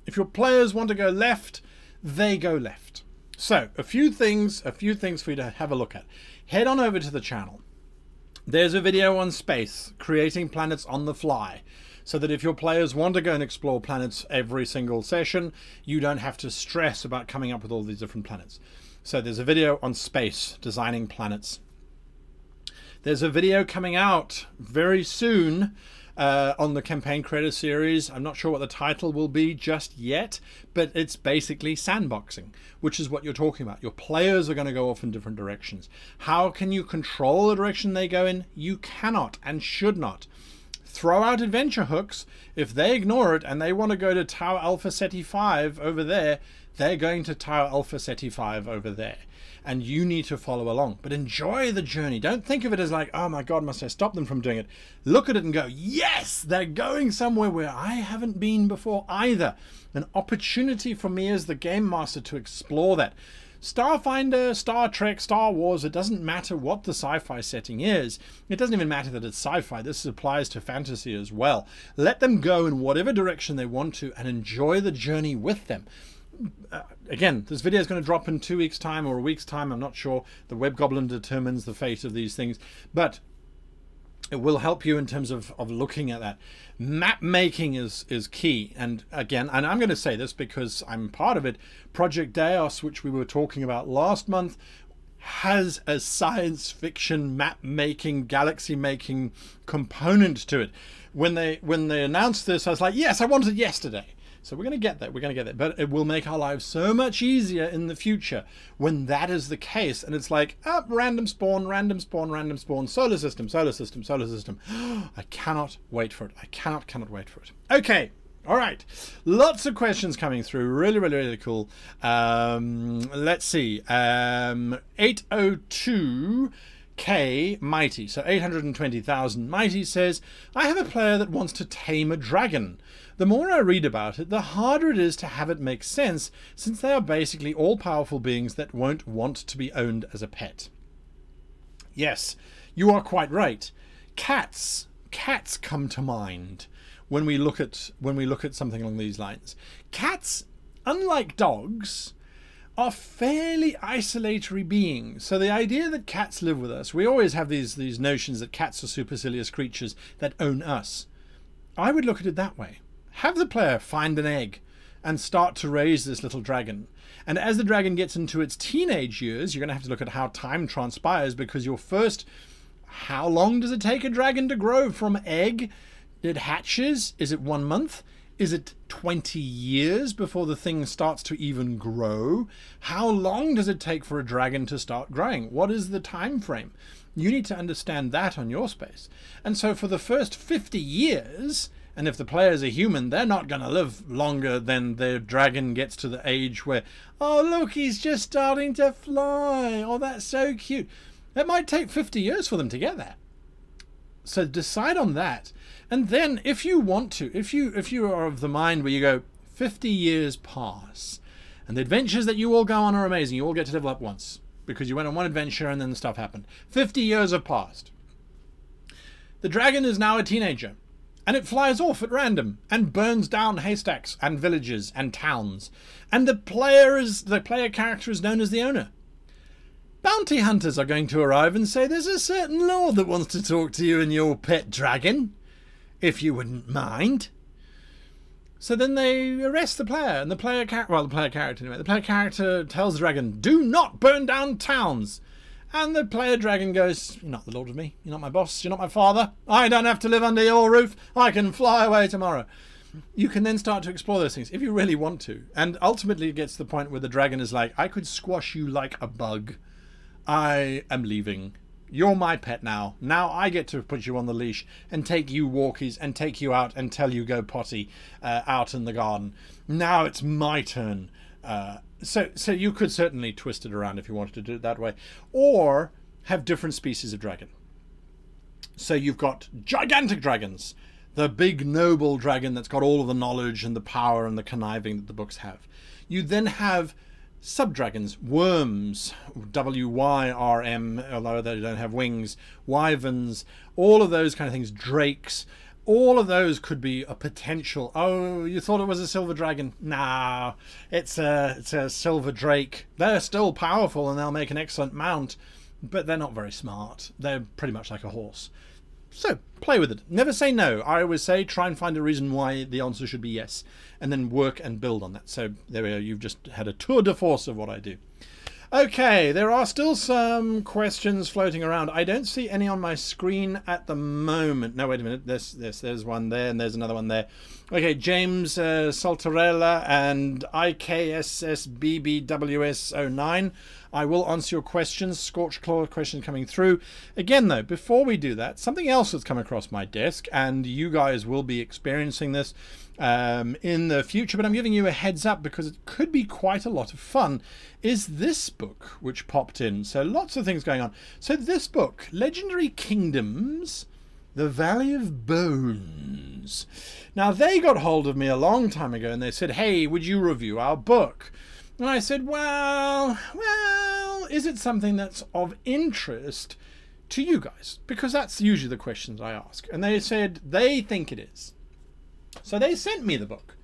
If your players want to go left, they go left. So, a few things, a few things for you to have a look at. Head on over to the channel. There's a video on space, creating planets on the fly. so that if your players want to go and explore planets every single session, you don't have to stress about coming up with all these different planets. So there's a video on space, designing planets. There's a video coming out very soon uh, on the Campaign Creator Series. I'm not sure what the title will be just yet, but it's basically sandboxing, which is what you're talking about. Your players are going to go off in different directions. How can you control the direction they go in? You cannot and should not. Throw out adventure hooks. If they ignore it and they want to go to Tau Alpha Ceti 5 over there, they're going to Tau Alpha Ceti 5 over there and you need to follow along. But enjoy the journey. Don't think of it as like, oh my God, must I stop them from doing it? Look at it and go, yes, they're going somewhere where I haven't been before either. An opportunity for me as the game master to explore that. Starfinder, Star Trek, Star Wars, it doesn't matter what the sci fi setting is. It doesn't even matter that it's sci fi. This applies to fantasy as well. Let them go in whatever direction they want to and enjoy the journey with them uh, again, this video is going to drop in two weeks' time or a week's time. I'm not sure. The Web Goblin determines the fate of these things, but it will help you in terms of, of looking at that. Map making is is key, and again, and I'm going to say this because I'm part of it. Project Deios, which we were talking about last month, has a science fiction map making, galaxy making component to it. When they when they announced this, I was like, yes, I wanted it yesterday. So we're going to get there. We're going to get there. But it will make our lives so much easier in the future when that is the case. And it's like, up, oh, random spawn, random spawn, random spawn, solar system, solar system, solar system. I cannot wait for it. I cannot, cannot wait for it. Okay. All right, lots of questions coming through. Really, really, really cool. Um, let's see. Um, 802 K Mighty, so 820,000 Mighty says, I have a player that wants to tame a dragon. The more I read about it, the harder it is to have it make sense, since they are basically all powerful beings that won't want to be owned as a pet. Yes, you are quite right. Cats, cats come to mind when we look at when we look at something along these lines. Cats, unlike dogs, are fairly isolatory beings. So the idea that cats live with us, we always have these these notions that cats are supercilious creatures that own us. I would look at it that way have the player find an egg and start to raise this little dragon. And as the dragon gets into its teenage years, you're going to have to look at how time transpires because your first. How long does it take a dragon to grow from egg? It hatches? Is it one month? Is it 20 years before the thing starts to even grow? How long does it take for a dragon to start growing? What is the time frame? You need to understand that on your space. And so for the first 50 years, and if the players are human, they're not going to live longer than their dragon gets to the age where, oh, look, he's just starting to fly. Oh, that's so cute. It might take 50 years for them to get there. So decide on that. And then if you want to, if you if you are of the mind where you go 50 years pass and the adventures that you all go on are amazing. You all get to level up once because you went on one adventure and then stuff happened. 50 years have passed. The dragon is now a teenager and it flies off at random and burns down haystacks and villages and towns. And the player is the player character is known as the owner. Bounty hunters are going to arrive and say there's a certain lord that wants to talk to you and your pet dragon, if you wouldn't mind. So then they arrest the player, and the player character, well, the player character anyway, the player character tells the dragon, "Do not burn down towns." And the player dragon goes, You're not the lord of me. You're not my boss. You're not my father. I don't have to live under your roof. I can fly away tomorrow. You can then start to explore those things if you really want to. And ultimately, it gets to the point where the dragon is like, I could squash you like a bug. I am leaving. You're my pet now. Now I get to put you on the leash and take you walkies and take you out and tell you go potty uh, out in the garden. Now it's my turn. Uh, so so you could certainly twist it around if you wanted to do it that way, or have different species of dragon. So you've got gigantic dragons, the big noble dragon that's got all of the knowledge and the power and the conniving that the books have. You then have sub dragons, worms, W Y R M, although they don't have wings, wyverns, all of those kind of things, drakes all of those could be a potential. Oh, you thought it was a silver dragon? Nah, it's a it's a silver drake. They're still powerful and they'll make an excellent mount, but they're not very smart. They're pretty much like a horse. So play with it. Never say no. I always say try and find a reason why the answer should be yes, and then work and build on that. So there we go. You've just had a tour de force of what I do. Okay, there are still some questions floating around. I don't see any on my screen at the moment. No, wait a minute. There's, there's, there's one there, and there's another one there. Okay, James uh, Saltarella and IKSSBBWS09. I will answer your questions. Scorch Claw question coming through. Again, though, before we do that, something else has come across my desk, and you guys will be experiencing this um, in the future, but I'm giving you a heads up because it could be quite a lot of fun, is this book which popped in. So lots of things going on. So this book, Legendary Kingdoms, The Valley of Bones. Now they got hold of me a long time ago and they said, hey, would you review our book? And I said, well, well, is it something that's of interest to you guys? Because that's usually the questions I ask. And they said they think it is. So they sent me the book.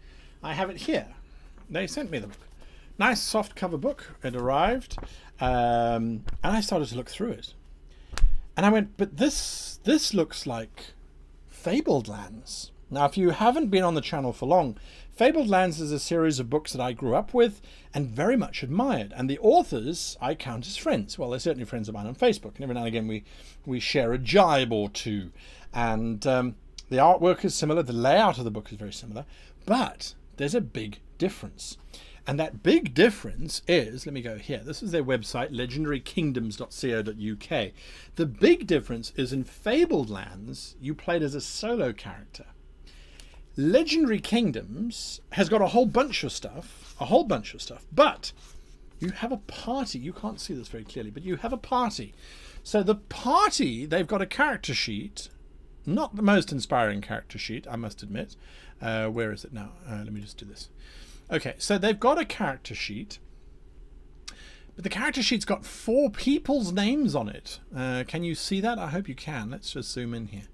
I have it here. They sent me the book. Nice soft cover book. It arrived, um, and I started to look through it, and I went, "But this this looks like Fabled Lands." Now, if you haven't been on the channel for long, Fabled Lands is a series of books that I grew up with and very much admired. And the authors I count as friends. Well, they're certainly friends of mine on Facebook. And every now and again we, we share a jibe or two. And um, the artwork is similar, the layout of the book is very similar, but there's a big difference. And that big difference is, let me go here, this is their website, legendarykingdoms.co.uk. The big difference is in Fabled Lands, you played as a solo character. Legendary Kingdoms has got a whole bunch of stuff, a whole bunch of stuff, but you have a party. You can't see this very clearly, but you have a party. So the party, they've got a character sheet not the most inspiring character sheet, I must admit. Uh, where is it now? Uh, let me just do this. Okay, so they've got a character sheet, but the character sheet's got four people's names on it. Uh, can you see that? I hope you can. Let's just zoom in here.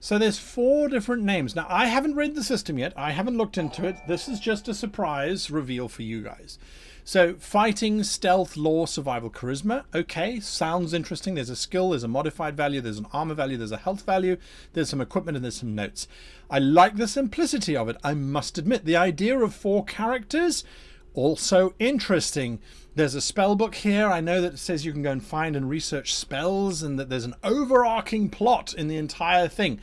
So there's four different names. Now, I haven't read the system yet. I haven't looked into it. This is just a surprise reveal for you guys. So fighting, stealth, law, survival, charisma. Okay, sounds interesting. There's a skill, there's a modified value, there's an armor value, there's a health value, there's some equipment, and there's some notes. I like the simplicity of it, I must admit. The idea of four characters, also interesting. There's a spell book here. I know that it says you can go and find and research spells and that there's an overarching plot in the entire thing.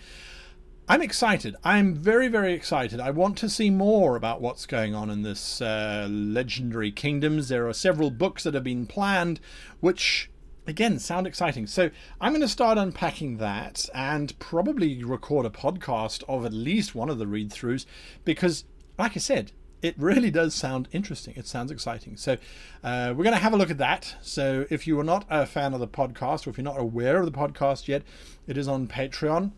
I'm excited. I'm very, very excited. I want to see more about what's going on in this uh, legendary kingdoms. There are several books that have been planned, which again sound exciting. So I'm going to start unpacking that and probably record a podcast of at least one of the read throughs because, like I said, it really does sound interesting. It sounds exciting. So uh, we're going to have a look at that. So if you are not a fan of the podcast or if you're not aware of the podcast yet, it is on Patreon.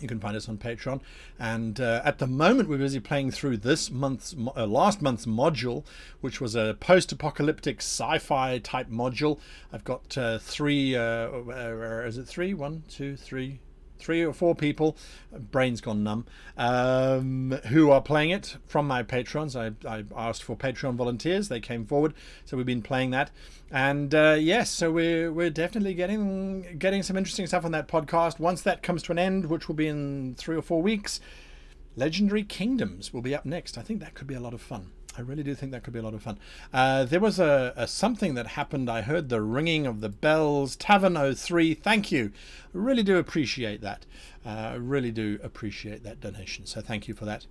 You can find us on Patreon. And uh, at the moment, we're busy playing through this month's, uh, last month's module, which was a post-apocalyptic sci-fi type module. I've got uh, three. Uh, uh, is it three? One, two, three, three or four people, brain's gone numb, um, who are playing it from my patrons. I, I, asked for Patreon volunteers; they came forward, so we've been playing that. And uh, yes, so we're we're definitely getting getting some interesting stuff on that podcast. Once that comes to an end, which will be in three or four weeks, Legendary Kingdoms will be up next. I think that could be a lot of fun. I really do think that could be a lot of fun. Uh, there was a, a, something that happened. I heard the ringing of the bells. Tavern 03, thank you. I really do appreciate that. Uh, really do appreciate that donation. So thank you for that.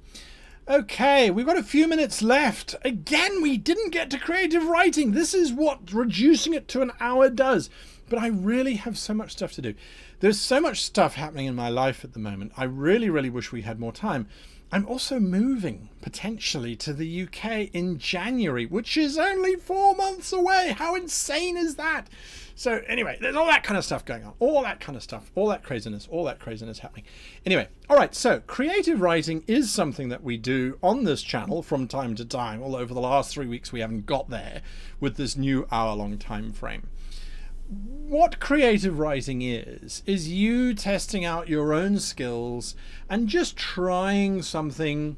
Okay, we've got a few minutes left. Again, we didn't get to creative writing. This is what reducing it to an hour does. But I really have so much stuff to do. There's so much stuff happening in my life at the moment. I really, really wish we had more time. I'm also moving potentially to the UK in January, which is only four months away. How insane is that? So, anyway, there's all that kind of stuff going on, all that kind of stuff, all that craziness, all that craziness happening. Anyway, all right, so creative writing is something that we do on this channel from time to time, although for the last three weeks we haven't got there with this new hour long time frame what creative writing is, is you testing out your own skills and just trying something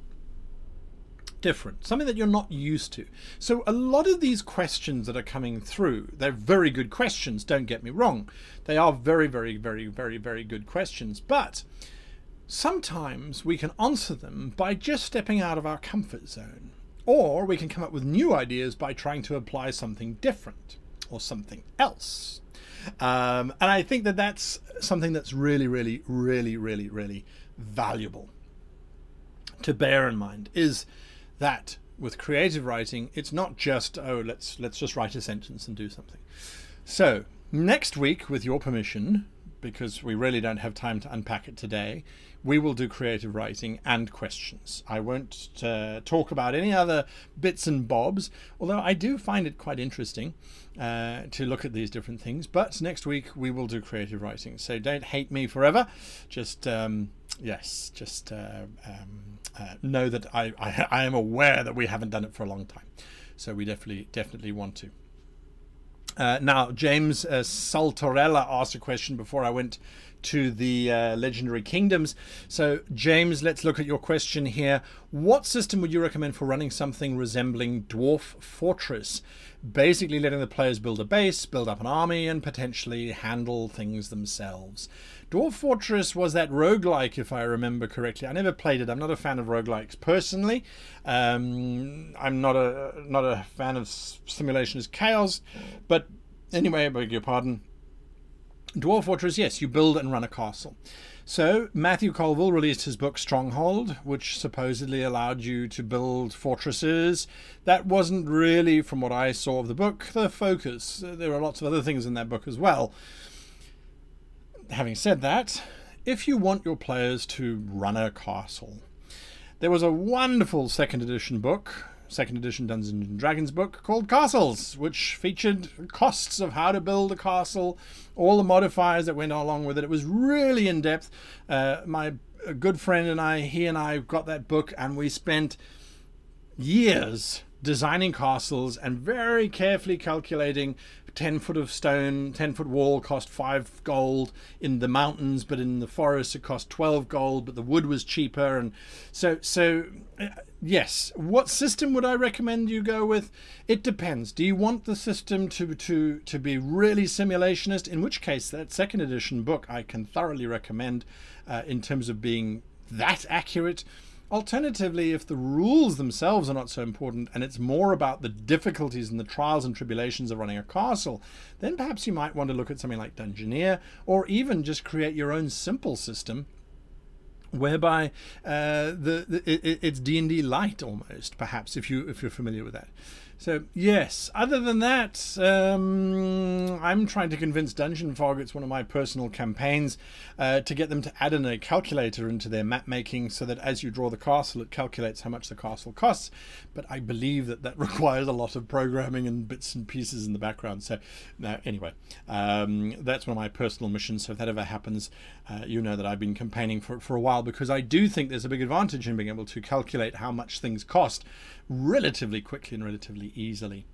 different, something that you're not used to. So a lot of these questions that are coming through, they're very good questions, don't get me wrong. They are very, very, very, very, very good questions. But sometimes we can answer them by just stepping out of our comfort zone. Or we can come up with new ideas by trying to apply something different or something else. Um, and I think that that's something that's really, really, really, really, really valuable to bear in mind is that with creative writing, it's not just oh let's let's just write a sentence and do something. So next week, with your permission, because we really don't have time to unpack it today, we will do creative writing and questions. I won't uh, talk about any other bits and bobs, although I do find it quite interesting uh, to look at these different things. But next week we will do creative writing. So don't hate me forever. Just, um, yes, just uh, um, uh, know that I, I, I am aware that we haven't done it for a long time. So we definitely, definitely want to. Uh, now, James uh, Saltorella asked a question before I went to the uh, Legendary Kingdoms. So, James, let's look at your question here. What system would you recommend for running something resembling Dwarf Fortress? Basically, letting the players build a base, build up an army, and potentially handle things themselves. Dwarf Fortress was that roguelike, if I remember correctly. I never played it. I'm not a fan of roguelikes personally. Um, I'm not a not a fan of simulation as chaos. But anyway, I beg your pardon. Dwarf Fortress, yes, you build and run a castle. So, Matthew Colville released his book Stronghold, which supposedly allowed you to build fortresses. That wasn't really, from what I saw of the book, the focus. There are lots of other things in that book as well. Having said that, if you want your players to run a castle, there was a wonderful second edition book second edition Dungeons and Dragons book called Castles, which featured costs of how to build a castle, all the modifiers that went along with it. It was really in depth. Uh, my good friend and I, he and I got that book, and we spent years designing castles and very carefully calculating 10 foot of stone 10 foot wall cost 5 gold in the mountains but in the forest it cost 12 gold but the wood was cheaper and so so yes. What system would i recommend you go with? It depends. Do you want the system to to to be really simulationist? In which case that second edition book i can thoroughly recommend uh, in terms of being that accurate. Alternatively, if the rules themselves are not so important and it's more about the difficulties and the trials and tribulations of running a castle, then perhaps you might want to look at something like Dungeoneer or even just create your own simple system whereby uh, the, the it, it's D&D light almost perhaps if you if you're familiar with that. So yes, other than that, um, I'm trying to convince DungeonFog, it's one of my personal campaigns, uh, to get them to add in a calculator into their map making so that as you draw the castle, it calculates how much the castle costs. But I believe that that requires a lot of programming and bits and pieces in the background. So now, anyway, um, that's one of my personal missions. So if that ever happens, uh, you know that I've been campaigning for for a while because I do think there's a big advantage in being able to calculate how much things cost relatively quickly and relatively easily.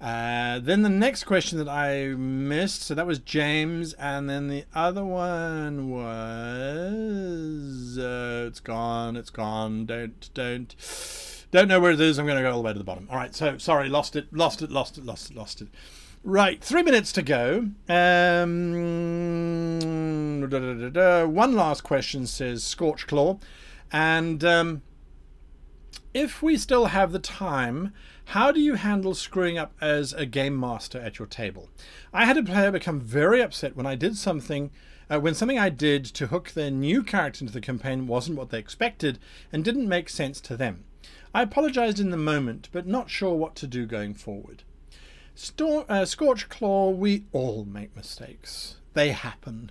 Uh, then the next question that I missed, so that was James, and then the other one was uh, it's gone, it's gone. Don't don't don't know where it is. I'm going to go all the way to the bottom. All right, so sorry, lost it, lost it, lost it, lost it, lost it. Right, three minutes to go. Um, da, da, da, One last question says Scorch Claw, and um, if we still have the time, how do you handle screwing up as a game master at your table? I had a player become very upset when I did something, uh, when something I did to hook their new character into the campaign wasn't what they expected and didn't make sense to them. I apologized in the moment, but not sure what to do going forward. Stor uh, Scorch Claw, we all make mistakes. They happen.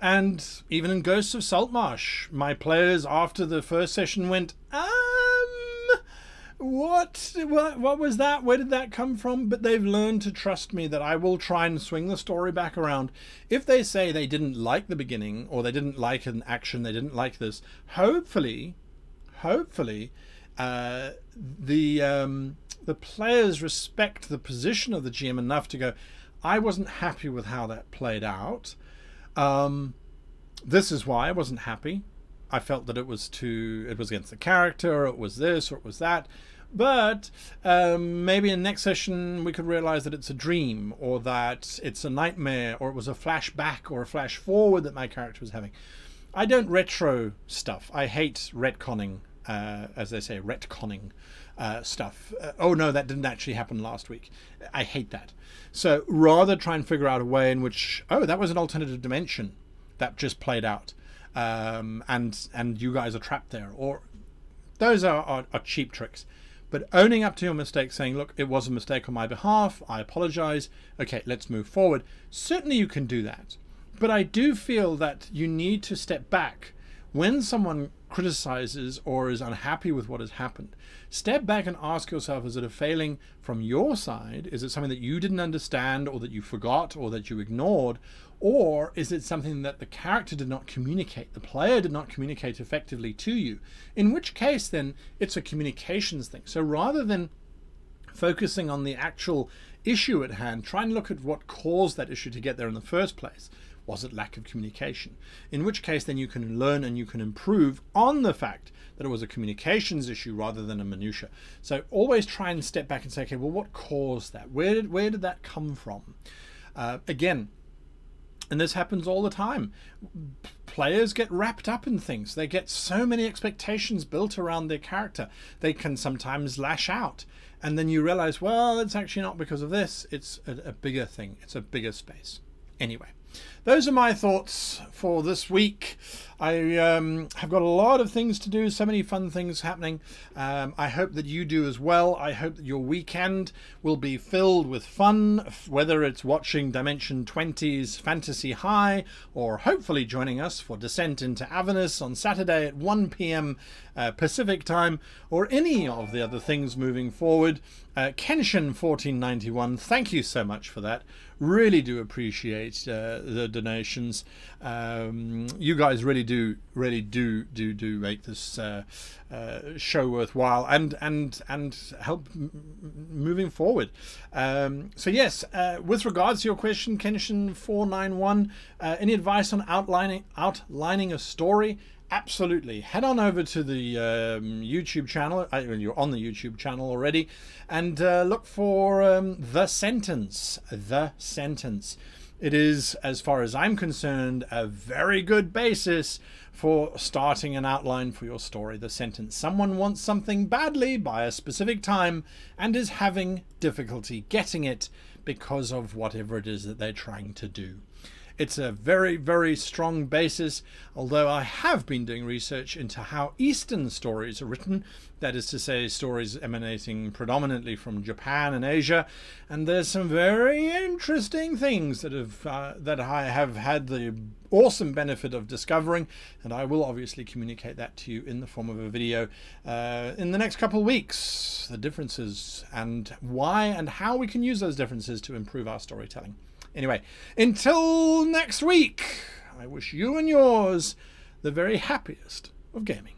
And even in Ghosts of Saltmarsh, my players after the first session went, um, what, what, what was that? Where did that come from? But they've learned to trust me that I will try and swing the story back around. If they say they didn't like the beginning or they didn't like an action, they didn't like this, hopefully, hopefully, uh, the um, the players respect the position of the GM enough to go, I wasn't happy with how that played out. Um, this is why I wasn't happy. I felt that it was too, it was against the character, or it was this, or it was that. But um, maybe in next session we could realize that it's a dream, or that it's a nightmare, or it was a flashback or a flash forward that my character was having. I don't retro stuff. I hate retconning, uh, as they say, retconning uh, stuff. Uh, oh no, that didn't actually happen last week. I hate that. So rather try and figure out a way in which, oh, that was an alternative dimension that just played out, um, and and you guys are trapped there, or those are, are, are cheap tricks. But owning up to your mistake, saying, look, it was a mistake on my behalf, I apologize, okay, let's move forward. Certainly you can do that. But I do feel that you need to step back when someone criticizes or is unhappy with what has happened. Step back and ask yourself is it a failing from your side? Is it something that you didn't understand or that you forgot or that you ignored? Or is it something that the character did not communicate, the player did not communicate effectively to you? In which case, then, it's a communications thing. So rather than focusing on the actual issue at hand, try and look at what caused that issue to get there in the first place. Was it lack of communication? In which case, then you can learn and you can improve on the fact that it was a communications issue rather than a minutia. So always try and step back and say, okay, well, what caused that? Where did where did that come from? Uh, again, and this happens all the time. Players get wrapped up in things. They get so many expectations built around their character. They can sometimes lash out. And then you realize, well, it's actually not because of this. It's a, a bigger thing. It's a bigger space. Anyway, those are my thoughts for this week. I um, have got a lot of things to do, so many fun things happening. Um, I hope that you do as well. I hope that your weekend will be filled with fun, whether it's watching Dimension 20's Fantasy High or hopefully joining us for Descent into Avernus on Saturday at 1 p.m. Uh, Pacific time or any of the other things moving forward. Uh, Kenshin 1491, thank you so much for that. Really do appreciate uh, the donations. Um, you guys really do, really do, do, do make this uh, uh, show worthwhile and and and help moving forward. Um, so yes, uh, with regards to your question, Kenshin four nine one, uh, any advice on outlining outlining a story? absolutely head on over to the um, YouTube channel. Uh, you're on the YouTube channel already, and uh, look for um, the sentence. The sentence. It is, as far as I'm concerned, a very good basis for starting an outline for your story. The sentence Someone wants something badly by a specific time and is having difficulty getting it because of whatever it is that they're trying to do. It's a very, very strong basis, although I have been doing research into how Eastern stories are written, that is to say, stories emanating predominantly from Japan and Asia, and there's some very interesting things that have uh, that I have had the awesome benefit of discovering, and I will obviously communicate that to you in the form of a video uh, in the next couple of weeks. The differences and why and how we can use those differences to improve our storytelling. Anyway, until next week, I wish you and yours the very happiest of gaming.